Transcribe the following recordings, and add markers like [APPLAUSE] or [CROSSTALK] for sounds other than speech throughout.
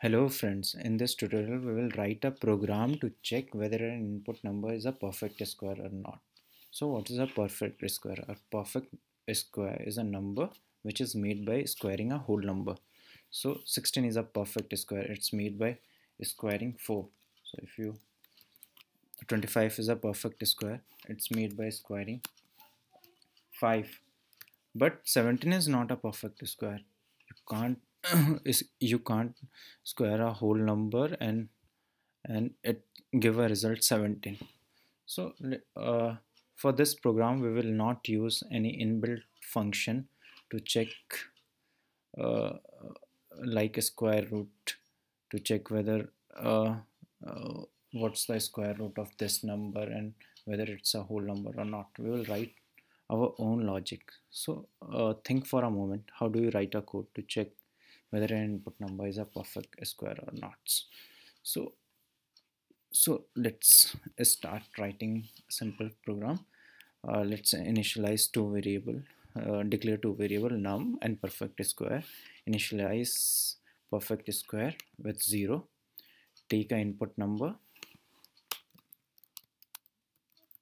Hello friends, in this tutorial we will write a program to check whether an input number is a perfect square or not. So what is a perfect square? A perfect square is a number which is made by squaring a whole number. So 16 is a perfect square, it's made by squaring 4. So if you 25 is a perfect square, it's made by squaring 5. But 17 is not a perfect square. You can't [CLEARS THROAT] is you can't square a whole number and and it give a result 17 so uh, for this program we will not use any inbuilt function to check uh, like a square root to check whether uh, uh what's the square root of this number and whether it's a whole number or not. We will write our own logic. So uh, think for a moment. How do you write a code to check whether an input number is a perfect square or not so so let's start writing simple program. Uh, let's initialize two variable uh, declare two variable num and perfect square. Initialize perfect square with 0 take a input number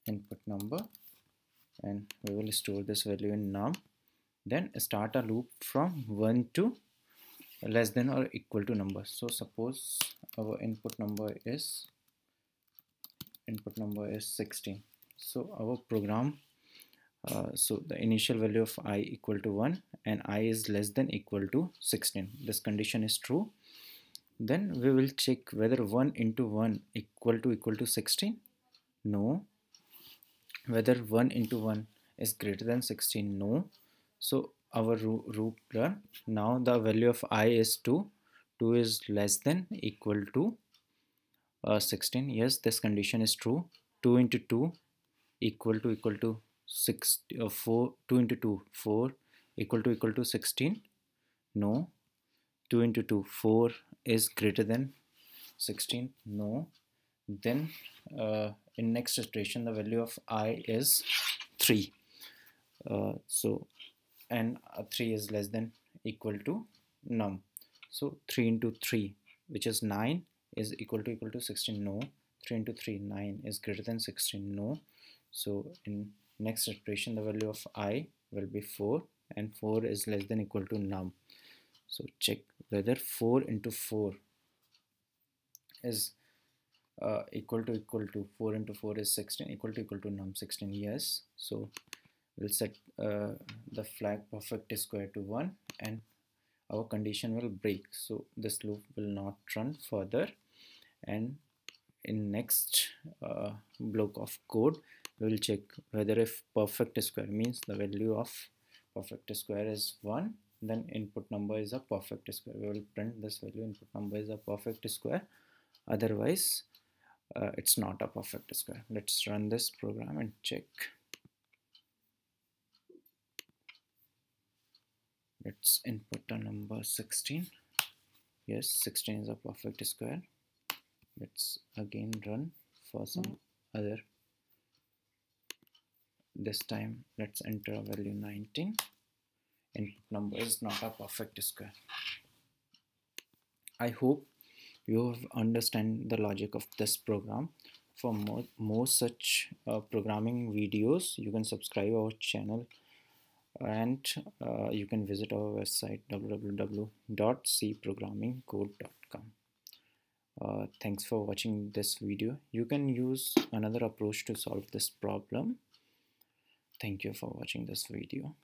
input number and we will store this value in num. Then start a loop from 1 to less than or equal to number. So suppose our input number is input number is 16 so our program uh, so the initial value of i equal to 1 and i is less than equal to 16 this condition is true. Then we will check whether 1 into 1 equal to equal to 16 no. Whether 1 into 1 is greater than 16 no. So our loop run now the value of i is 2 2 is less than equal to uh, 16 yes this condition is true. 2 into 2 equal to equal to 6 uh, 4 2 into 2 4 equal to equal to 16 no. 2 into 2 4 is greater than 16 no. Then uh, in next iteration the value of i is 3 uh, so and uh, 3 is less than equal to num. So 3 into 3 which is 9 is equal to equal to 16 no 3 into 3 9 is greater than 16 no. So in next iteration the value of i will be 4 and 4 is less than equal to num. So check whether 4 into 4 is uh, equal to equal to 4 into 4 is 16 equal to equal to num 16 yes. So we'll set uh, the flag perfect square to 1 and our condition will break. So this loop will not run further. And in next uh, block of code we will check whether if perfect square means the value of perfect square is 1 then input number is a perfect square. We will print this value input number is a perfect square. Otherwise uh, it's not a perfect square. Let's run this program and check let's input a number 16 yes 16 is a perfect square. Let's again run for some other. This time let's enter a value 19 input number is not a perfect square. I hope you have understand the logic of this program. For more, more such uh, programming videos you can subscribe our channel and uh, you can visit our website www.cprogrammingcode.com uh, thanks for watching this video. You can use another approach to solve this problem. Thank you for watching this video